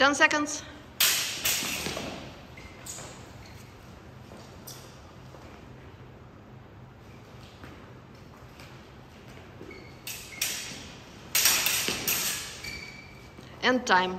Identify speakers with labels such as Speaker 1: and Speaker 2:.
Speaker 1: 10 seconds. And time.